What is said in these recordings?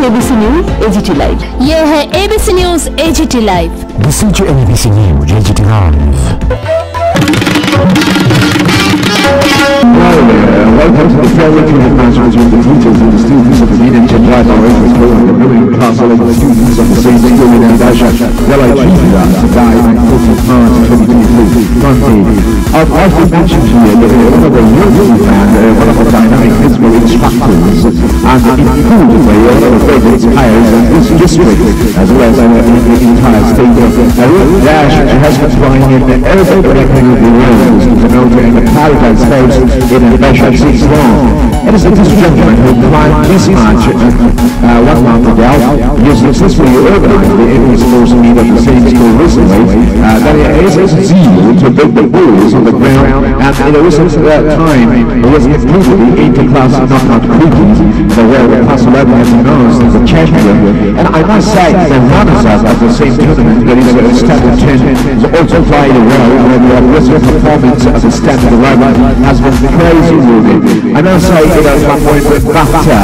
ABC news AGT live ये है ABC news AGT live Listen to NBC News, AGT Live. Hello there. Welcome to the fairly to advisors with the teachers and the students of the Median General Open School and the Milling Class of the students of the same school in Andasha, Della Givia, to die on 14th March 2023, Monday. I've also mentioned here that uh, one of the youngest and uh, one of the dynamic and improved one of the great inspires in this district as well as in the entire state Arun Dash has been flying in every direction of the world to promote and the paradise space in a measure six long. It is this gentleman who climbed this match uh, one month ago. Has successfully organized the Emmy Sports meet at the same school recently. Uh, that is his zeal to build the balls on the ground and in a recent uh, time he has included the inter-class knockout the where the class 11 has announced the And I must say the runners-up at the same tournament that is uh, standard 10 has also played well and the aggressive performance of the standard 11 has been crazy moving. I must say has one point with Bafta,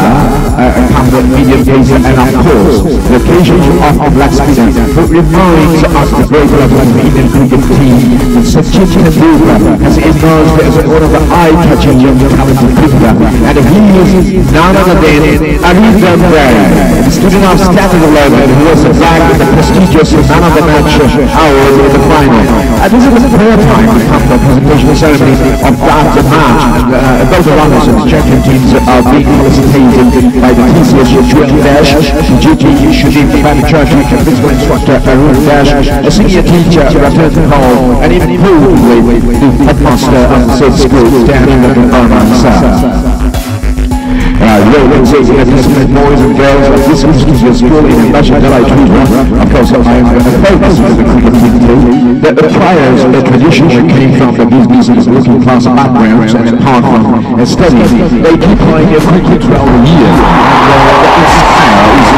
uh, a comfort medium pacer and of course the occasion of black spinner who reminds us the great level of the Indian cricket team that Sachin Tendulkar has emerged as one of the eye-catching young talented cricketer and he is none other than Arvind Bray, the student of standard 11 who was bagged the prestigious man of the match award in the final. And this is the third time we come to the presentation ceremony of that match. Uh, both runners and champion teams are being felicitated by the TCS Julian Dash, GT Shudim Fan Church, and physical instructor Arun Dash, a senior teacher Ratan Paul, and even with the headmaster of the same school, Daniel Arman uh, Roman says here, disciplined boys and girls of this institution school in Ambassa Dhalai Of course, I am going to focus on the cricket. The, players, the traditionally came from the business and working class backgrounds and apart from studies, they keep playing their cricket throughout the year. And uh, the inspire is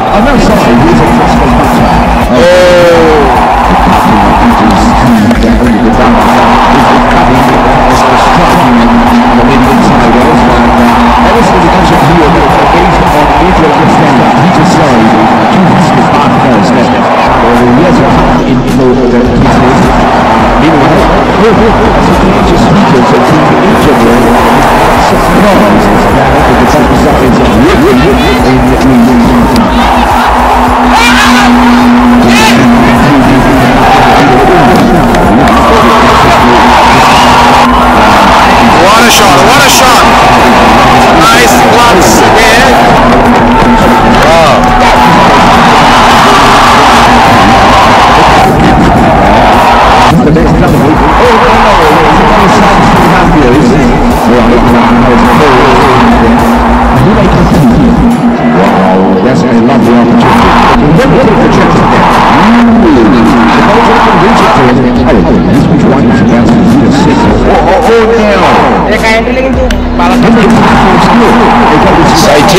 Ha, ha, ha, ha.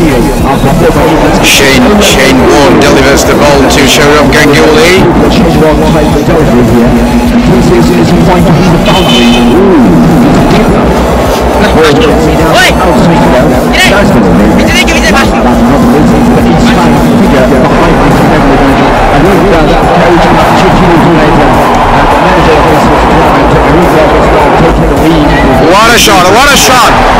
Shane, Shane Warne delivers the ball to Sourav Ganguly. What a shot, what a shot!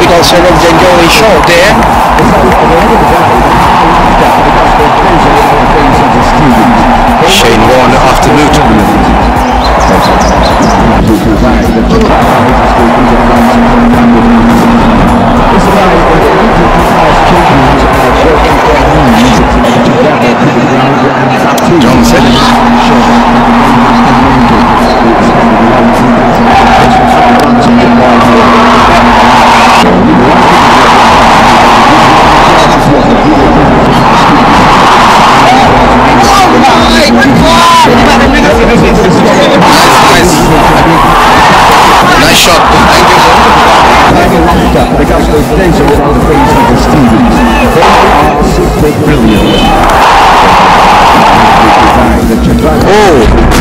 because there was a goalie short there. Shane Warne after Luton. crazy to Stevens. They are simply brilliant. Oh!